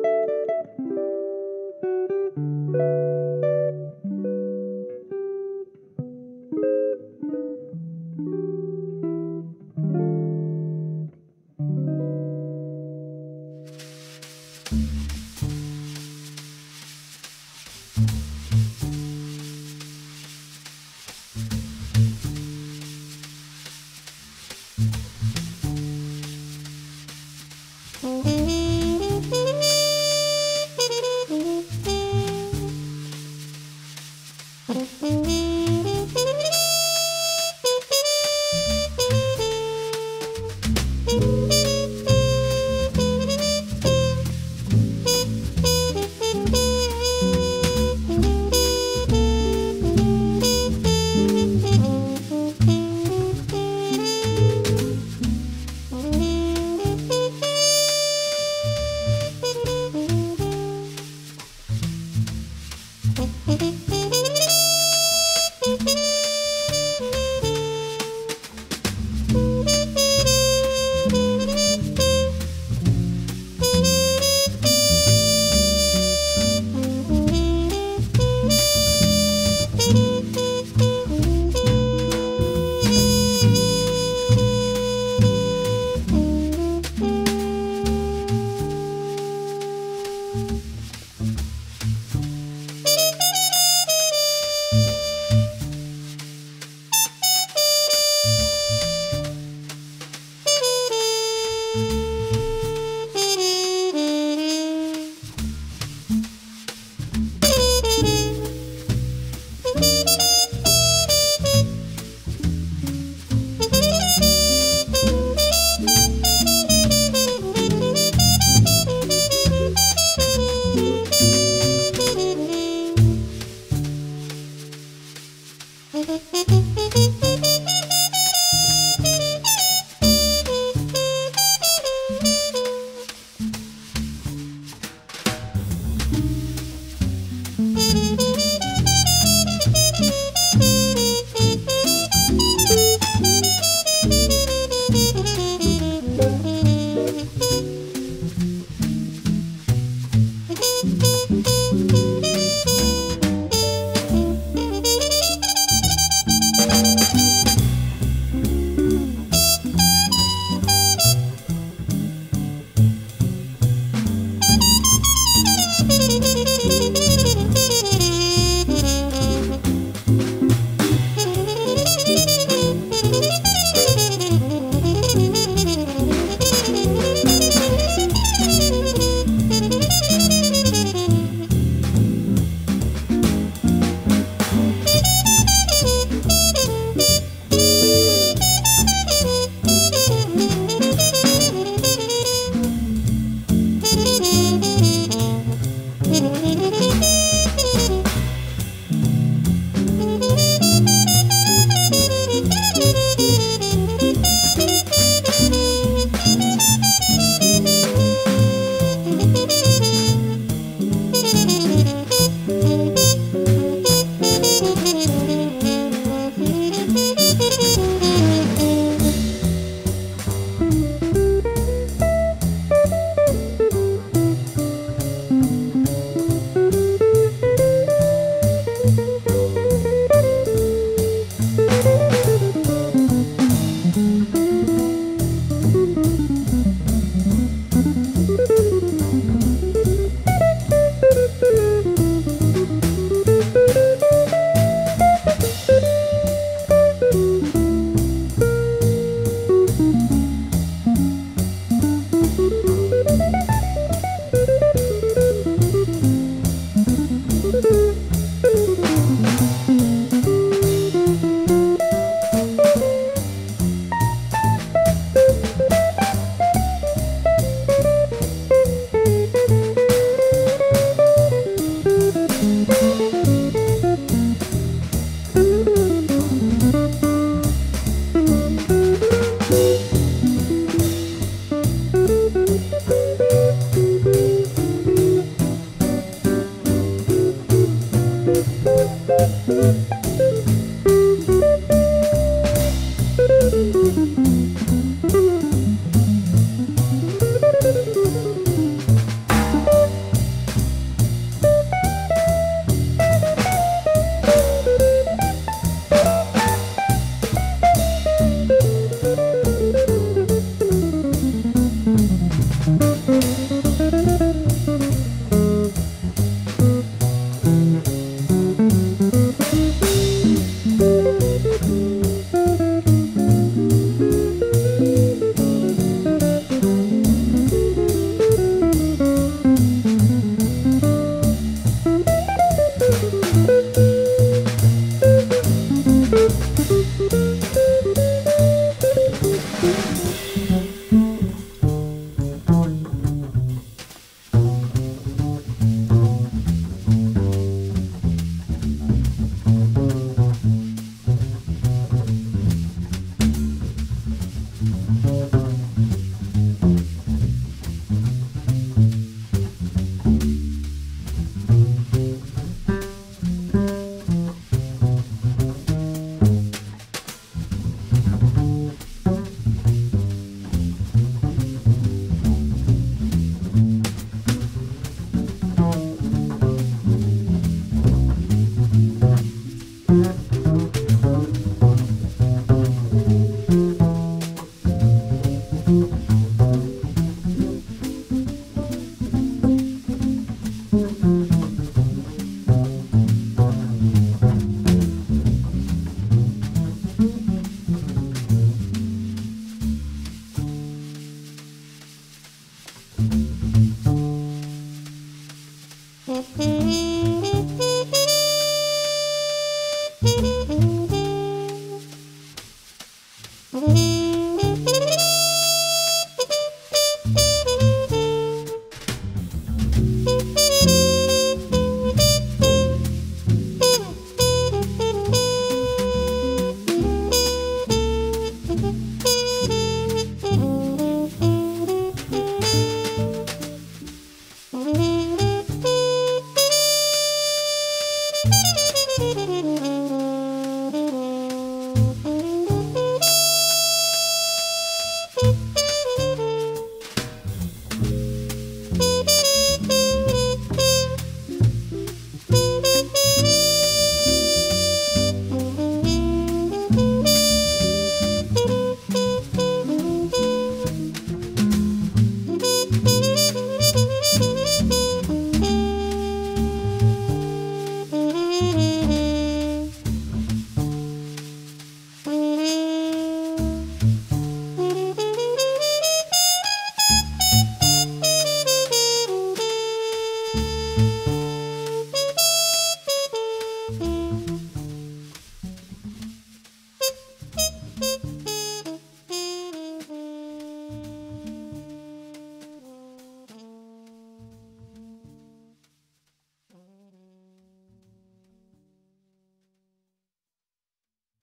Thank mm -hmm. you. mm Thank Thank you.